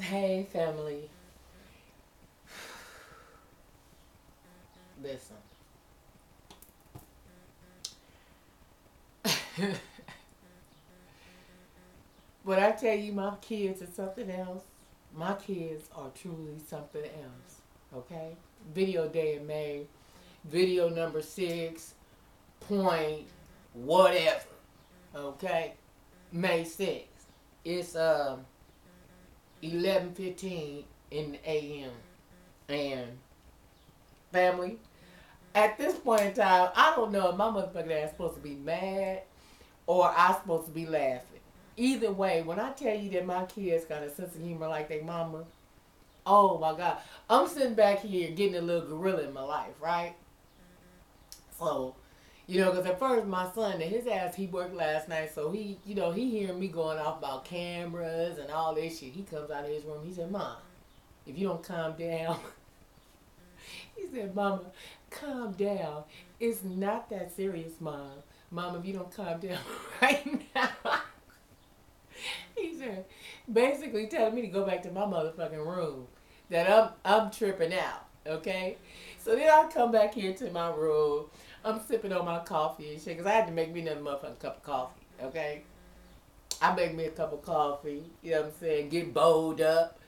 Hey, family. Listen. when I tell you my kids are something else, my kids are truly something else. Okay? Video day in May, video number six, point, whatever. Okay? May 6th. It's um 11:15 in the AM. And family, at this point in time, I don't know if my motherfucking ass supposed to be mad or I supposed to be laughing. Either way, when I tell you that my kids got a sense of humor like their mama, oh my god, I'm sitting back here getting a little gorilla in my life, right? So, you know, because at first my son, and his ass, he worked last night, so he, you know, he hearing me going off about cameras and all this shit. He comes out of his room, he said, Mom, if you don't calm down, he said, Mama, calm down. It's not that serious, Mom. Mom, if you don't calm down right now. he said, basically telling me to go back to my motherfucking room. That I'm I'm tripping out. Okay? So then I come back here to my room. I'm sipping on my coffee and shit, because I had to make me another motherfucking cup of coffee, okay? I make me a cup of coffee, you know what I'm saying, get bowled up.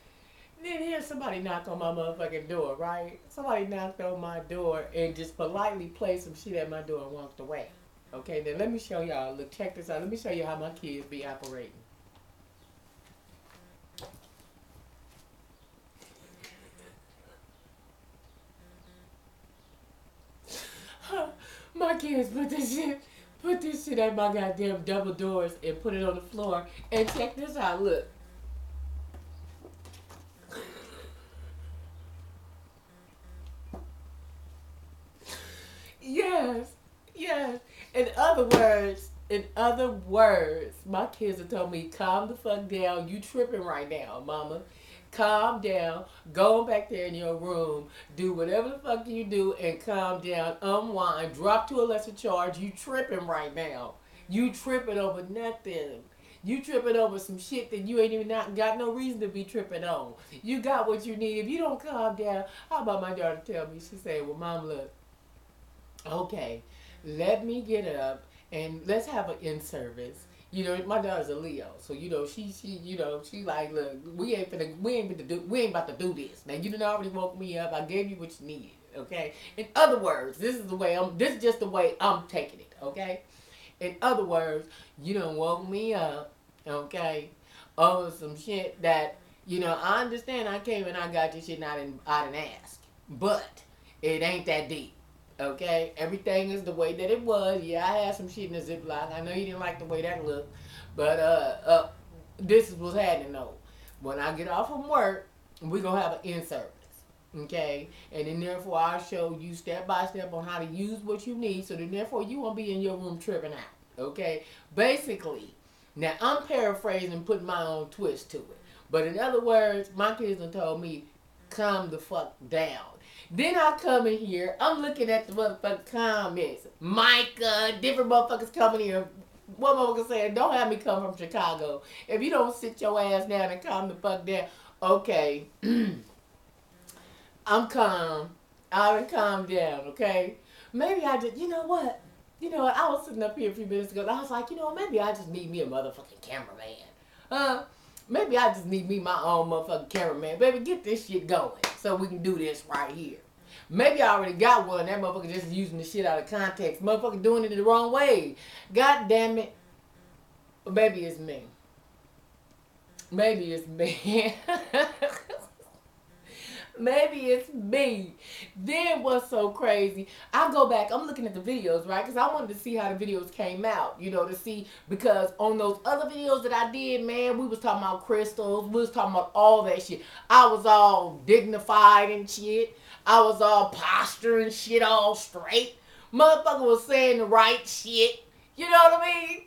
Then here somebody knock on my motherfucking door, right? Somebody knocked on my door and just politely placed some shit at my door and walked away. Okay, then let me show y'all. Look, check this out. Let me show you how my kids be operating. My kids put this shit, put this shit at my goddamn double doors and put it on the floor. And check this out. Look. Yes, yes. In other words, in other words, my kids have told me, calm the fuck down. You tripping right now, mama. Calm down. Go back there in your room. Do whatever the fuck you do and calm down. Unwind. Drop to a lesser charge. You tripping right now. You tripping over nothing. You tripping over some shit that you ain't even not got no reason to be tripping on. You got what you need. If you don't calm down, how about my daughter tell me? She said, Well, mom, look, okay, let me get up and let's have an in service. You know, my daughter's a Leo, so you know she she you know she like look we ain't finna we ain't finna do we ain't about to do this. Now you didn't already woke me up. I gave you what you needed. Okay. In other words, this is the way I'm. This is just the way I'm taking it. Okay. In other words, you done woke me up. Okay. Over some shit that you know I understand. I came and I got this shit and I didn't I didn't ask, but it ain't that deep. Okay, everything is the way that it was. Yeah, I had some shit in the Ziploc. I know you didn't like the way that looked, but uh, uh, this is what's happening though. When I get off from work, we're gonna have an in service. Okay, and then therefore I'll show you step by step on how to use what you need. So then therefore you won't be in your room tripping out. Okay, basically, now I'm paraphrasing, putting my own twist to it. But in other words, my kids have told me, calm the fuck down. Then I come in here, I'm looking at the motherfucking comments. Micah, different motherfuckers coming here. One motherfucker saying, don't have me come from Chicago. If you don't sit your ass down and calm the fuck down, okay. I'm calm. I done calm down, okay? Maybe I just, you know what? You know what? I was sitting up here a few minutes ago. I was like, you know, maybe I just need me a motherfucking cameraman. Uh, maybe I just need me my own motherfucking cameraman. Baby, get this shit going so we can do this right here. Maybe I already got one. That motherfucker just using the shit out of context. Motherfucker doing it the wrong way. God damn it. maybe it's me. Maybe it's me. Maybe it's me. Then what's so crazy? I go back, I'm looking at the videos, right? Because I wanted to see how the videos came out, you know, to see because on those other videos that I did, man, we was talking about crystals, we was talking about all that shit. I was all dignified and shit. I was all posturing shit all straight. Motherfucker was saying the right shit. You know what I mean?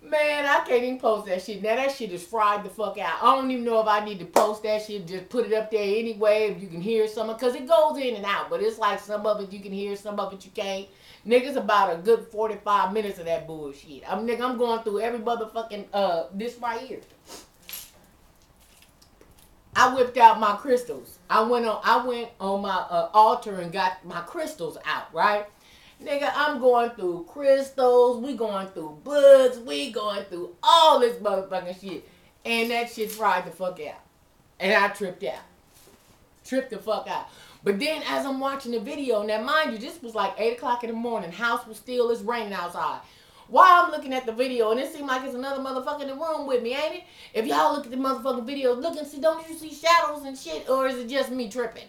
Man, I can't even post that shit. Now that shit is fried the fuck out. I don't even know if I need to post that shit. Just put it up there anyway if you can hear some of Because it goes in and out. But it's like some of it you can hear, some of it you can't. Niggas about a good 45 minutes of that bullshit. I'm nigga, I'm going through every motherfucking uh this right here. I whipped out my crystals. I went on I went on my uh, altar and got my crystals out, right? Nigga, I'm going through crystals, we going through books, we going through all this motherfucking shit. And that shit fried the fuck out. And I tripped out. Tripped the fuck out. But then as I'm watching the video, now mind you, this was like 8 o'clock in the morning. House was still, it's raining outside. While I'm looking at the video, and it seemed like it's another motherfucker in the room with me, ain't it? If y'all look at the motherfucking video, look and see, don't you see shadows and shit? Or is it just me tripping?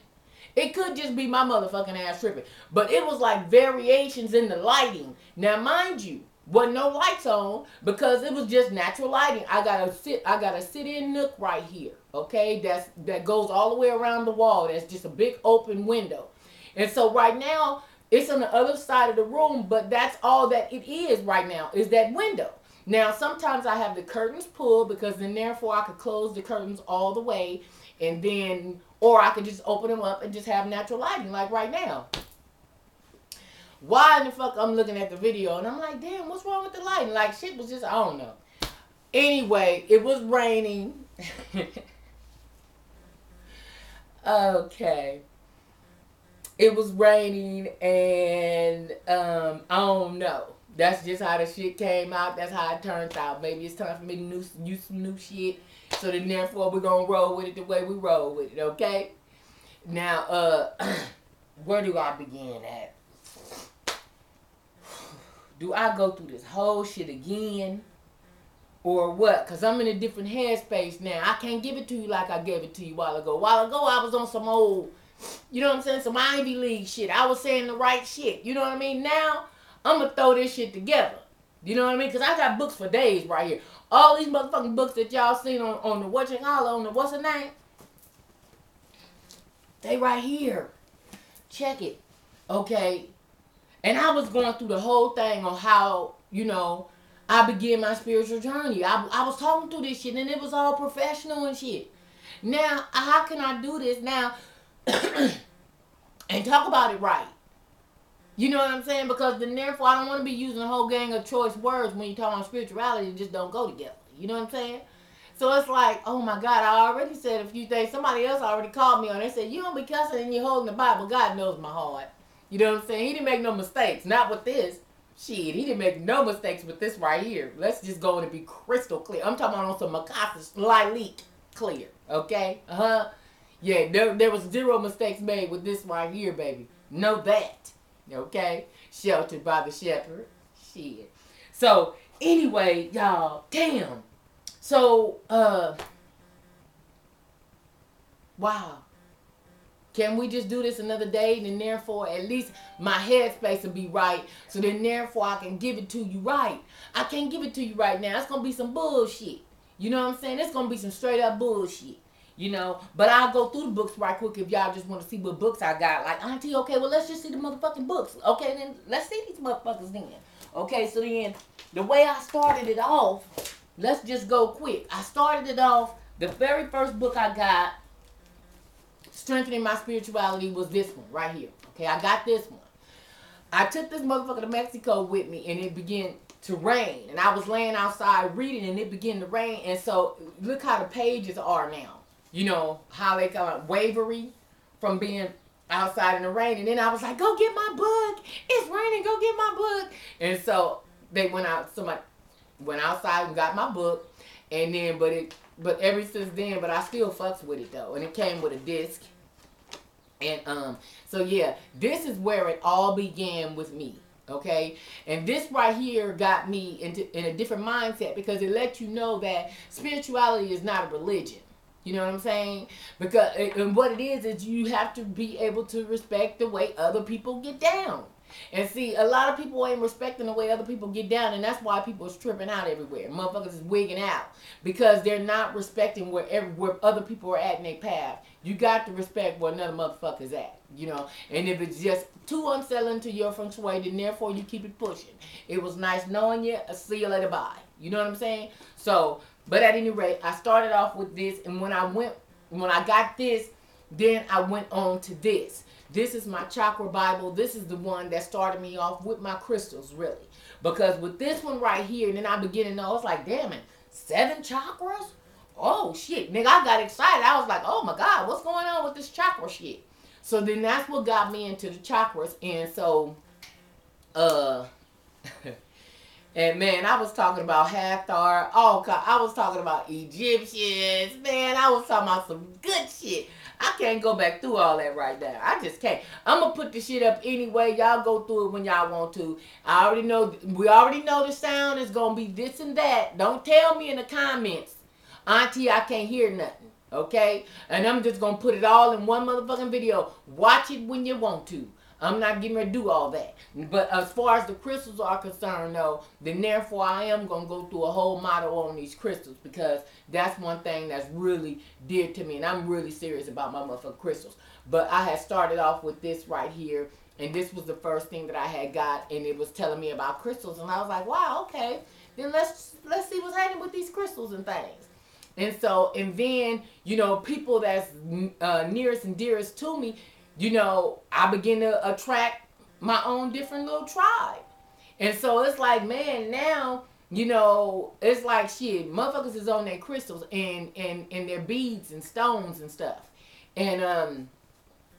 It could just be my motherfucking ass tripping. But it was like variations in the lighting. Now, mind you, wasn't no lights on because it was just natural lighting. I gotta sit, I got a sit-in nook right here. Okay, that's that goes all the way around the wall. That's just a big open window. And so right now, it's on the other side of the room, but that's all that it is right now, is that window. Now, sometimes I have the curtains pulled because then therefore I could close the curtains all the way and then, or I could just open them up and just have natural lighting like right now. Why in the fuck I'm looking at the video and I'm like, damn, what's wrong with the lighting? Like shit was just, I don't know. Anyway, it was raining. okay it was raining and um, I don't know. That's just how the shit came out. That's how it turns out. Maybe it's time for me to use some new shit. So then therefore we're gonna roll with it the way we roll with it, okay? Now, uh where do I begin at? Do I go through this whole shit again? Or what? Cause I'm in a different headspace now. I can't give it to you like I gave it to you a while ago. While ago I was on some old you know what I'm saying? Some Ivy League shit. I was saying the right shit. You know what I mean? Now, I'm to throw this shit together. You know what I mean? Because I got books for days right here. All these motherfucking books that y'all seen on, on the Watching Hollow, on the what's the name? They right here. Check it. Okay. And I was going through the whole thing on how, you know, I began my spiritual journey. I, I was talking through this shit and it was all professional and shit. Now, how can I do this now? and talk about it right. You know what I'm saying? Because then therefore I don't want to be using a whole gang of choice words when you talk about spirituality just don't go together. You know what I'm saying? So it's like, oh my God, I already said a few things. Somebody else already called me on. They said, you don't be cussing and you're holding the Bible. God knows my heart. You know what I'm saying? He didn't make no mistakes. Not with this. Shit, he didn't make no mistakes with this right here. Let's just go and be crystal clear. I'm talking about on some Mikasa slightly clear. Okay? Uh-huh. Yeah, there, there was zero mistakes made with this right here, baby. Know that. Okay? Sheltered by the shepherd. Shit. So, anyway, y'all, damn. So, uh, wow. Can we just do this another day? And therefore, at least my headspace will be right. So then, therefore, I can give it to you right. I can't give it to you right now. It's going to be some bullshit. You know what I'm saying? It's going to be some straight up bullshit you know. But I'll go through the books right quick if y'all just want to see what books I got. Like, Auntie, okay, well, let's just see the motherfucking books. Okay, then let's see these motherfuckers then. Okay, so then the way I started it off, let's just go quick. I started it off, the very first book I got, Strengthening My Spirituality, was this one right here. Okay, I got this one. I took this motherfucker to Mexico with me and it began to rain. And I was laying outside reading and it began to rain. And so look how the pages are now you know, how they got wavery from being outside in the rain. And then I was like, go get my book. It's raining. Go get my book. And so they went out. Somebody went outside and got my book. And then, but it, but ever since then, but I still fucks with it though. And it came with a disc. And um, so yeah, this is where it all began with me. Okay, and this right here got me into in a different mindset because it let you know that spirituality is not a religion. You know what I'm saying? Because and what it is is you have to be able to respect the way other people get down. And see, a lot of people ain't respecting the way other people get down, and that's why people is tripping out everywhere. Motherfuckers is wigging out because they're not respecting where where other people are at in their path. You got to respect where another motherfucker's at, you know. And if it's just too unsettling to your feng shui, then therefore you keep it pushing. It was nice knowing you. I'll see you later. Bye. You know what I'm saying? So but at any rate, I started off with this, and when I went, when I got this, then I went on to this. This is my chakra Bible. This is the one that started me off with my crystals, really. Because with this one right here, and then I began to know, it's like, damn it, seven chakras? oh shit, nigga, I got excited. I was like, oh my god, what's going on with this chakra shit? So then that's what got me into the chakras, and so, uh. And man, I was talking about Hathor. Oh I was talking about Egyptians. Man, I was talking about some good shit. I can't go back through all that right now. I just can't. I'm gonna put the shit up anyway. Y'all go through it when y'all want to. I already know. We already know the sound is gonna be this and that. Don't tell me in the comments, Auntie, I can't hear nothing. Okay, and I'm just gonna put it all in one motherfucking video. Watch it when you want to. I'm not getting ready to do all that. But as far as the crystals are concerned, though, then therefore I am going to go through a whole model on these crystals because that's one thing that's really dear to me. And I'm really serious about my motherfucking crystals. But I had started off with this right here. And this was the first thing that I had got. And it was telling me about crystals. And I was like, wow, okay. Then let's let's see what's happening with these crystals and things. And so, and then, you know, people that's uh, nearest and dearest to me, you know, I begin to attract my own different little tribe. And so it's like, man, now, you know, it's like shit, motherfuckers is on their crystals and and and their beads and stones and stuff. And um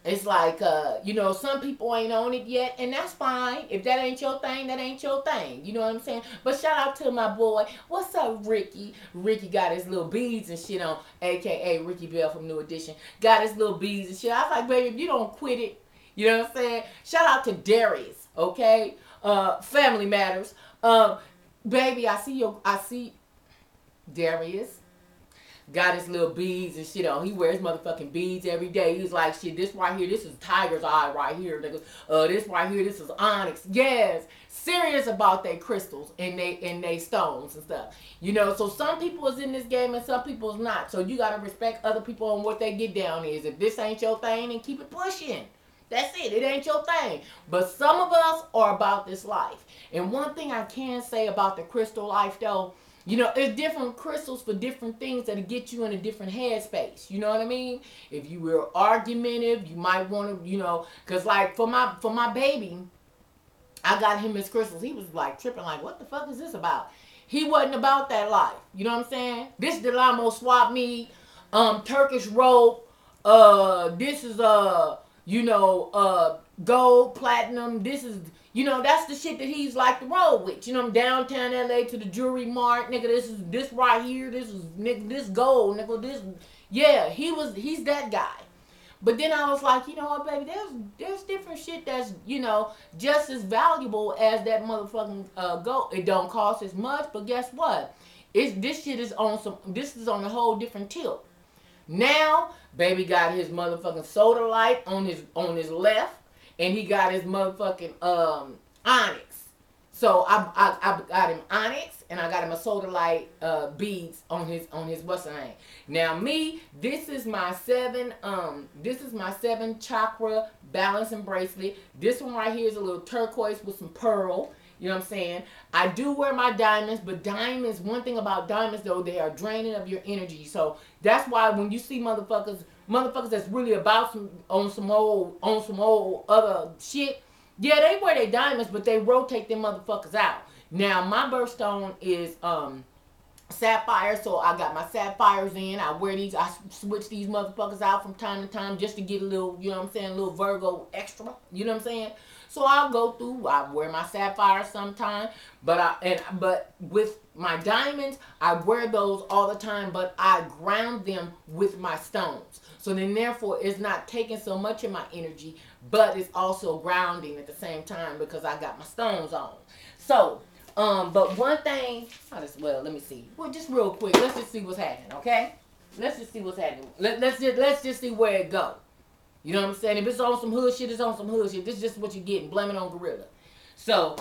it's like uh, you know, some people ain't on it yet, and that's fine. If that ain't your thing, that ain't your thing. You know what I'm saying? But shout out to my boy. What's up, Ricky? Ricky got his little beads and shit on, aka Ricky Bell from New Edition. Got his little beads and shit. I was like, baby, if you don't quit it, you know what I'm saying? Shout out to Darius, okay? Uh, Family Matters. Um, baby, I see your I see Darius got his little beads and shit on. He wears motherfucking beads every day. He's like, shit, this right here, this is tiger's eye right here. Nigga. Uh, this right here, this is onyx. Yes, serious about their crystals and they and they stones and stuff. You know, so some people is in this game and some people is not. So you gotta respect other people on what they get down is. If this ain't your thing, then keep it pushing. That's it. It ain't your thing. But some of us are about this life. And one thing I can say about the crystal life though you know, it's different crystals for different things that'll get you in a different headspace. You know what I mean? If you were argumentative, you might want to, you know, cause like for my for my baby, I got him his crystals. He was like tripping, like, what the fuck is this about? He wasn't about that life. You know what I'm saying? This Del Amo Swap Meet, um, Turkish rope. Uh, this is uh, you know, uh, gold, platinum. This is you know, that's the shit that he's like to roll with. You know, I'm downtown LA to the jewelry mart, nigga. This is this right here. This is nigga. This gold, nigga. This, yeah. He was. He's that guy. But then I was like, you know what, baby? There's there's different shit that's you know just as valuable as that motherfucking uh, gold. It don't cost as much, but guess what? It's this shit is on some. This is on a whole different tilt. Now, baby got his motherfucking sodalite on his on his left and he got his motherfucking um onyx. So I, I, I got him onyx and I got him a sodalite uh, beads on his on his what's name. Now me, this is my seven um this is my seven chakra balancing bracelet. This one right here is a little turquoise with some pearl. You know what I'm saying? I do wear my diamonds, but diamonds, one thing about diamonds though, they are draining of your energy. So that's why when you see motherfuckers motherfuckers that's really about some on some old on some old other shit. Yeah, they wear their diamonds, but they rotate them motherfuckers out. Now my birthstone is um sapphire, so I got my sapphires in. I wear these, I switch these motherfuckers out from time to time just to get a little, you know what I'm saying, a little Virgo extra. You know what I'm saying? So I'll go through. I wear my sapphire sometimes, but I and but with my diamonds, I wear those all the time. But I ground them with my stones. So then, therefore, it's not taking so much of my energy, but it's also grounding at the same time because I got my stones on. So, um, but one thing, I just well, let me see. Well, just real quick, let's just see what's happening, okay? Let's just see what's happening. Let, let's just let's just see where it go. You know what I'm saying? If it's on some hood shit, it's on some hood shit. This is just what you're getting. Blame it on Gorilla. So,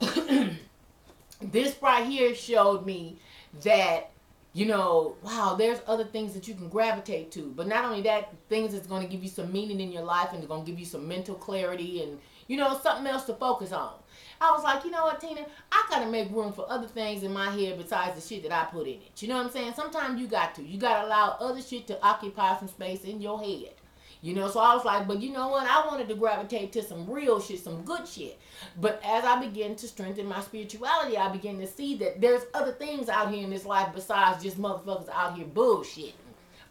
this right here showed me that you know, wow, there's other things that you can gravitate to. But not only that, things that's going to give you some meaning in your life and they're going to give you some mental clarity and, you know, something else to focus on. I was like, you know what, Tina, I got to make room for other things in my head besides the shit that I put in it. You know what I'm saying? Sometimes you got to. You got to allow other shit to occupy some space in your head. You know, so I was like, but you know what? I wanted to gravitate to some real shit, some good shit. But as I began to strengthen my spirituality, I began to see that there's other things out here in this life besides just motherfuckers out here bullshitting.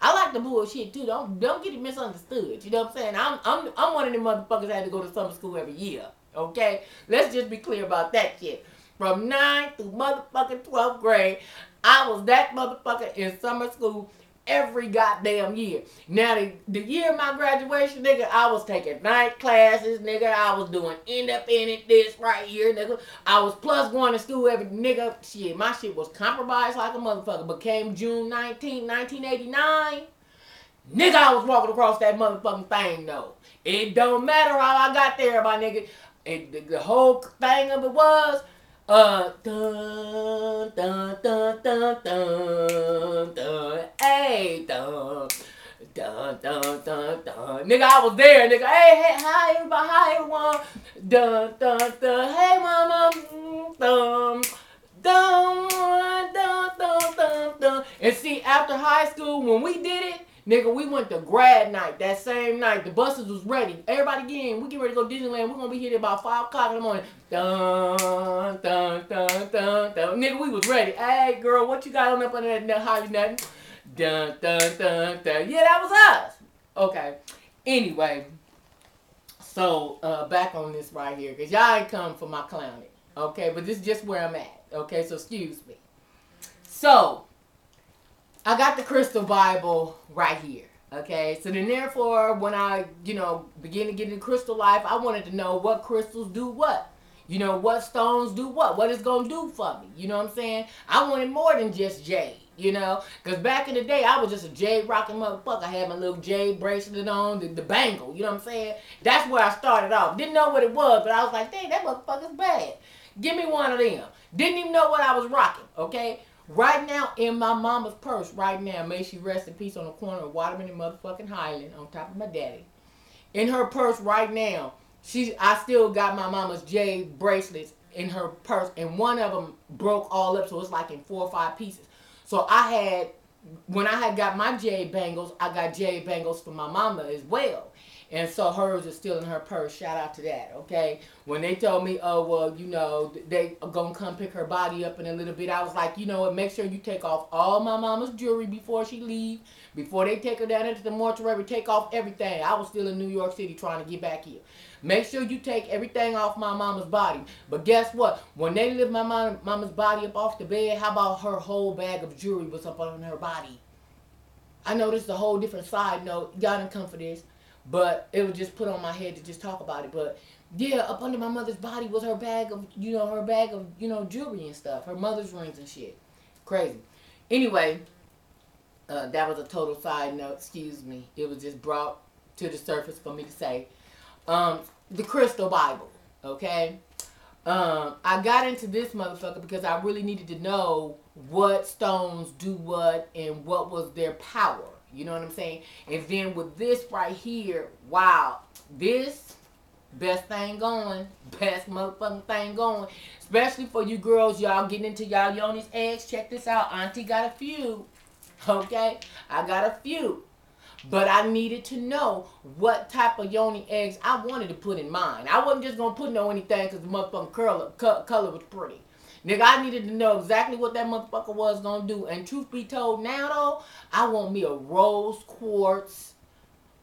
I like the bullshit too. Don't don't get it misunderstood. You know what I'm saying? I'm I'm I'm one of them motherfuckers that had to go to summer school every year. Okay? Let's just be clear about that shit. From 9 through motherfucking 12th grade, I was that motherfucker in summer school every goddamn year. Now the, the year of my graduation, nigga, I was taking night classes, nigga. I was doing end up in it this right here, nigga. I was plus going to school every nigga. Shit, my shit was compromised like a motherfucker. Became June 19, 1989. Nigga, I was walking across that motherfucking thing though. It don't matter how I got there, my nigga. It, the, the whole thing of it was uh, dun, dun, dun, dun, dun, dun, hey, dun, dun, dun, dun. Nigga, I was there, nigga. Hey, hey, hi, everybody, hi, everyone. Dun, dun, dun, hey, mama, dun, dun, dun, dun, dun, dun. And see, after high school, when we did it, Nigga, we went to grad night that same night. The buses was ready. Everybody get in. We get ready to go to Disneyland. We're gonna be here about five o'clock in the morning. Dun dun dun dun dun. Nigga, we was ready. Hey girl, what you got on up under that how you nothing? Dun dun dun dun. Yeah, that was us. Okay. Anyway, so uh, back on this right here, cause y'all ain't come for my clowning. Okay, but this is just where I'm at. Okay, so excuse me. So I got the crystal Bible right here. Okay, so then therefore, when I, you know, begin to get into crystal life, I wanted to know what crystals do what. You know, what stones do what. What it's going to do for me. You know what I'm saying? I wanted more than just jade. You know, because back in the day, I was just a jade rocking motherfucker. I had my little jade bracelet on, the, the bangle. You know what I'm saying? That's where I started off. Didn't know what it was, but I was like, dang, that motherfucker's bad. Give me one of them. Didn't even know what I was rocking, okay? Right now in my mama's purse, right now, may she rest in peace on the corner of Waterman and motherfucking Highland on top of my daddy. In her purse right now, she I still got my mama's jade bracelets in her purse, and one of them broke all up, so it's like in four or five pieces. So I had, when I had got my jade bangles, I got jade bangles for my mama as well. And so hers is still in her purse. Shout out to that, okay? When they told me, oh, well, you know, they to come pick her body up in a little bit, I was like, you know what, make sure you take off all my mama's jewelry before she leave. Before they take her down into the mortuary, take off everything. I was still in New York City trying to get back here. Make sure you take everything off my mama's body. But guess what? When they lift my mama's body up off the bed, how about her whole bag of jewelry was up on her body? I know this is a whole different side note. Y'all didn't come for this. But it was just put on my head to just talk about it. But yeah, up under my mother's body was her bag of, you know, her bag of, you know, jewelry and stuff. Her mother's rings and shit. Crazy. Anyway, uh, that was a total side note. Excuse me. It was just brought to the surface for me to say. Um, the Crystal Bible. Okay. Um, I got into this motherfucker because I really needed to know what stones do what and what was their power. You know what I'm saying? And then with this right here, wow, this best thing going, best motherfucking thing going. Especially for you girls, y'all getting into y'all Yoni's eggs. Check this out. Auntie got a few. Okay? I got a few. But I needed to know what type of yoni eggs I wanted to put in mine. I wasn't just to put no anything because the motherfucking color, color was pretty. Nigga, I needed to know exactly what that motherfucker was gonna do. And truth be told, now though, I want me a rose quartz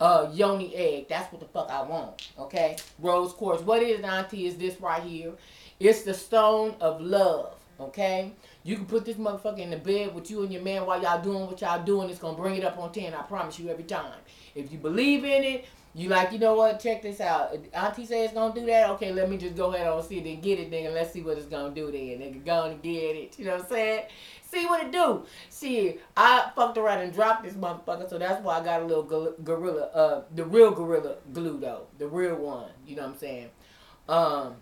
uh yoni egg. That's what the fuck I want. Okay? Rose quartz. What is auntie is this right here. It's the stone of love. Okay? You can put this motherfucker in the bed with you and your man while y'all doing what y'all doing. It's gonna bring it up on 10. I promise you every time. If you believe in it, you like, you know what? Check this out. Auntie says it's gonna do that. Okay, let me just go ahead and see it and get it, nigga. Let's see what it's gonna do then. Nigga, go and get it. You know what I'm saying? See what it do. See, I fucked around and dropped this motherfucker, so that's why I got a little gorilla, uh, the real gorilla glue though, the real one. You know what I'm saying? Um,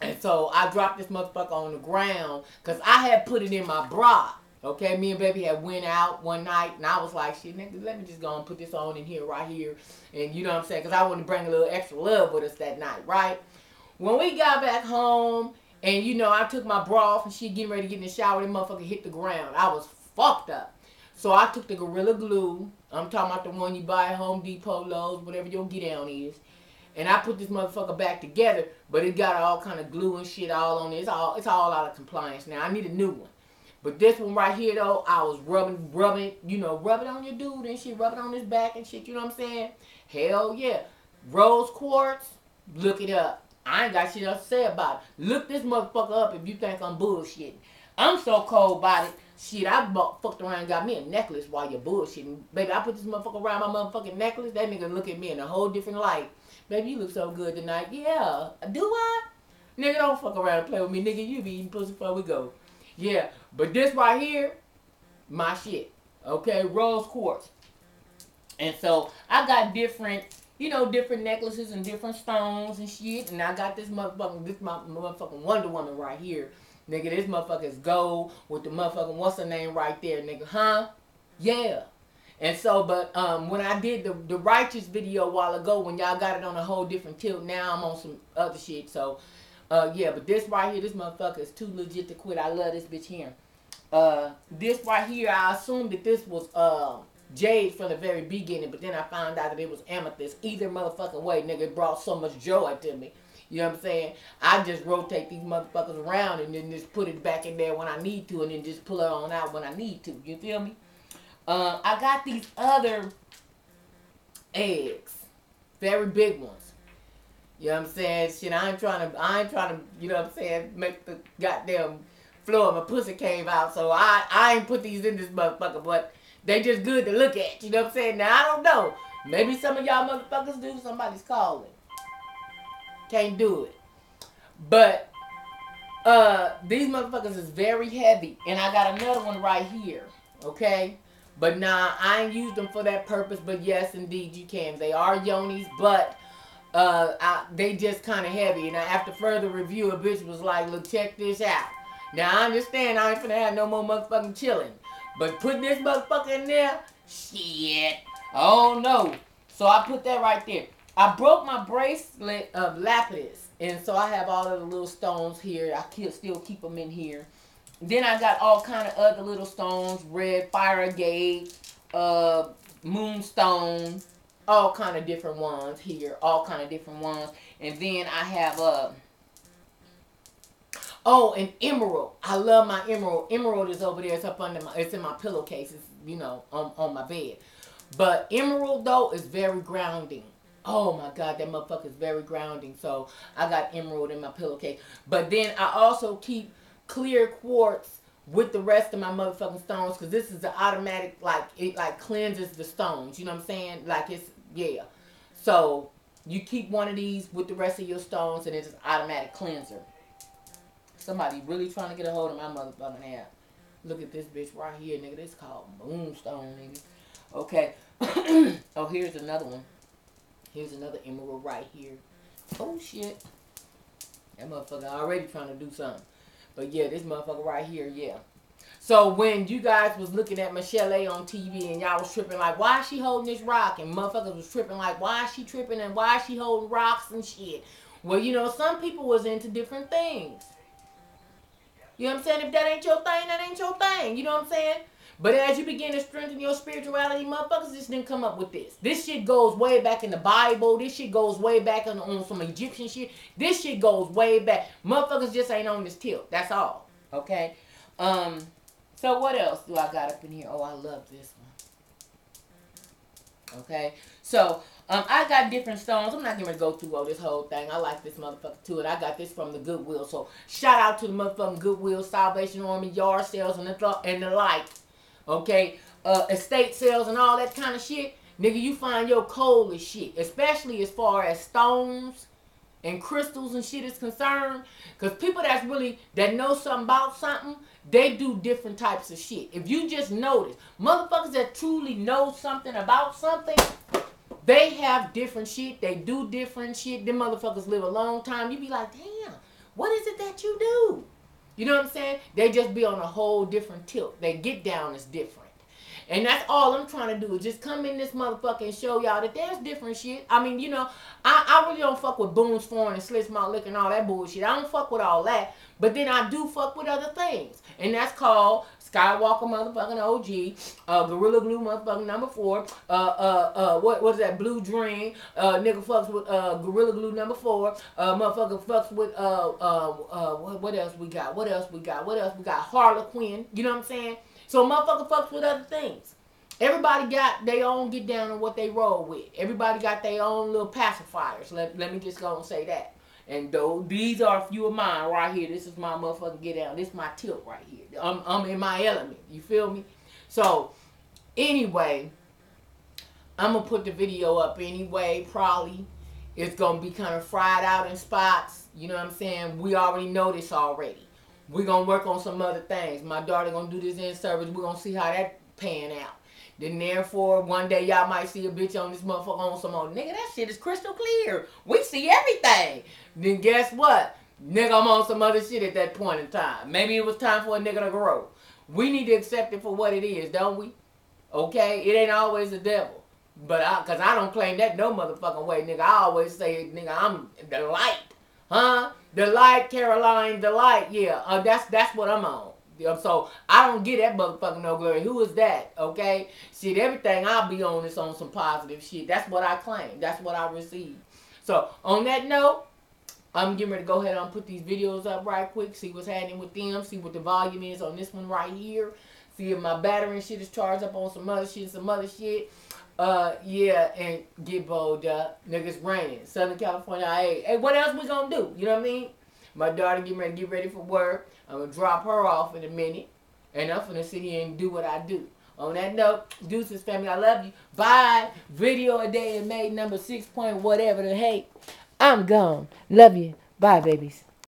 and so I dropped this motherfucker on the ground because I had put it in my bra. Okay, me and baby had went out one night, and I was like, shit, nigga, let me just go and put this on in here, right here. And you know what I'm saying? Because I wanted to bring a little extra love with us that night, right? When we got back home, and you know, I took my bra off and she getting ready to get in the shower, and motherfucker hit the ground. I was fucked up. So I took the Gorilla Glue. I'm talking about the one you buy at Home Depot, Lowe's, whatever your get down is. And I put this motherfucker back together, but it got all kind of glue and shit all on it. It's all it's all out of compliance now. I need a new one. But this one right here though, I was rubbing, rubbing, you know, rubbing on your dude and shit, rubbing on his back and shit. You know what I'm saying? Hell yeah, rose quartz. Look it up. I ain't got shit else to say about it. Look this motherfucker up if you think I'm bullshitting. I'm so cold bodied. Shit, I bought, fucked around and got me a necklace while you're bullshitting. Baby, I put this motherfucker around my motherfucking necklace. That nigga look at me in a whole different light. Baby, you look so good tonight. Yeah. Do I? Nigga, don't fuck around and play with me. Nigga, you be eating pussy before we go. Yeah. But this right here, my shit. Okay? Rose quartz. And so I got different, you know, different necklaces and different stones and shit. And I got this motherfucking, this my motherfucking Wonder Woman right here. Nigga, this motherfucker is gold with the motherfucking, what's her name right there, nigga, huh? Yeah. And so, but um, when I did the, the righteous video a while ago, when y'all got it on a whole different tilt, now I'm on some other shit. So, uh, yeah, but this right here, this motherfucker is too legit to quit. I love this bitch here. Uh, this right here, I assumed that this was uh, jade from the very beginning, but then I found out that it was amethyst. Either motherfucking way, nigga, it brought so much joy to me. You know what I'm saying? I just rotate these motherfuckers around and then just put it back in there when I need to and then just pull it on out when I need to. You feel me? Uh, I got these other eggs. Very big ones. You know what I'm saying? Shit, I ain't trying to, I ain't trying to, you know what I'm saying, make the goddamn floor of my pussy cave out. So I, I ain't put these in this motherfucker, but they just good to look at. You know what I'm saying? Now, I don't know. Maybe some of y'all motherfuckers do. Somebody's calling. Can't do it. But uh these motherfuckers is very heavy. And I got another one right here. Okay? But nah, I ain't used them for that purpose. But yes, indeed, you can. They are yonis, but uh, I, they just kind of heavy. And after further review, a bitch was like, look, check this out. Now, I understand I ain't finna have no more motherfucking chilling. But putting this motherfucker in there, shit. Oh no. So I put that right there. I broke my bracelet of lapis. And so I have all of the little stones here. I can still keep them in here. Then I got all kind of other little stones, red fire agate, uh, moonstone, all kind of different ones here, all kind of different ones. And then I have uh oh, an emerald. I love my emerald. Emerald is over there. It's up under my. It's in my pillowcase. It's you know on on my bed. But emerald though is very grounding. Oh my God, that motherfucker is very grounding. So I got emerald in my pillowcase. But then I also keep clear quartz with the rest of my motherfucking stones because this is the automatic like it like cleanses the stones. You know what I'm saying? Like it's yeah. So you keep one of these with the rest of your stones and it's an automatic cleanser. Somebody really trying to get a hold of my motherfucking app. Look at this bitch right here, nigga. This called Moonstone, nigga. Okay. oh, here's another one. Here's another emerald right here. Oh shit. That motherfucker already trying to do something. But yeah, this motherfucker right here, yeah. So when you guys was looking at Michelle A on TV and y'all was tripping like, why is she holding this rock? And motherfuckers was tripping like, why is she tripping and why is she holding rocks and shit? Well, you know, some people was into different things. You know what I'm saying? If that ain't your thing, that ain't your thing. You know what I'm saying? But as you begin to strengthen your spirituality, motherfuckers just didn't come up with this. This shit goes way back in the Bible. This shit goes way back on, on some Egyptian shit. This shit goes way back. Motherfuckers just ain't on this tilt. That's all. Okay? Um, so what else do I got up in here? Oh, I love this one. Okay? So, um, I got different stones. I'm not going to go through all this whole thing. I like this motherfucker too. And I got this from the Goodwill. So, shout out to the motherfucking Goodwill, Salvation Army, yard sales, and the, th- and the like okay, uh, estate sales and all that kind of shit, nigga, you find your coal as shit, especially as far as stones and crystals and shit is concerned. Because people that's really, that know something about something, they do different types of shit. If you just notice, motherfuckers that truly know something about something, they have different shit. They do different shit. Them motherfuckers live a long time. You be like, damn, what is it that you do? You know what I'm saying? They just be on a whole different tilt. They get down is different. And that's all I'm trying to do is just come in this motherfucker and show y'all that there's different shit. I mean, you know, I, I really don't fuck with Boone's Farm and Schlitz Malt Liquor and all that bullshit. I don't fuck with all that. But then I do fuck with other things. And that's called Skywalker motherfucking OG, uh, Gorilla Glue motherfucking number four, uh, uh, uh, what was that, Blue Dream, uh, nigga fucks with, uh, Gorilla Glue number four, uh, motherfucker fucks with, uh, uh, uh, what, what else we got, what else we got, what else we got, Harlequin, you know what I'm saying? So motherfucker fucks with other things. Everybody got their own get down on what they roll with. Everybody got their own little pacifiers. Let, let me just go and say that. And though these are a few of mine right here. This is my motherfucking get down. This is my tilt right here. I'm, I'm in my element. You feel me? So, anyway, I'm to put the video up anyway, probably. It's to be kind of fried out in spots. You know what I'm saying? We already know this already. We're going to work on some other things. My daughter going to do this in service. We're to see how that pan out. Then therefore, one day y'all might see a bitch on this motherfucker on some old nigga. That shit is crystal clear. We see everything. Then guess what? Nigga, I'm on some other shit at that point in time. Maybe it was time for a nigga to grow. We need to accept it for what it is, don't we? Okay? It ain't always the devil. But I, cause I don't claim that no motherfucking way, nigga. I always say, nigga, I'm the light. Huh? The light, Carol Anne, the light. Yeah, uh, that's that's what I'm on. So I don't get that motherfucking no glory. Who is that? Okay? Shit, everything I'll be on is on some positive shit. That's what I claim. That's what I receive. So on that note, I'm getting ready to go ahead and put these videos up right quick. See what's happening with them. See what the volume is on this one right here. See if my battery and shit is charged up on some other shit, some other shit. Uh, yeah, and get bold up. Niggas raining. Southern California, hey, hey, what else we gonna do? You know what I mean? My daughter getting ready get ready for work. I'm to drop her off in a minute. And I'm to sit here and do what I do. On that note, deuces family, I love you. Bye. Video a day and made number six point whatever the hate. I'm gone. Love you. Bye, babies.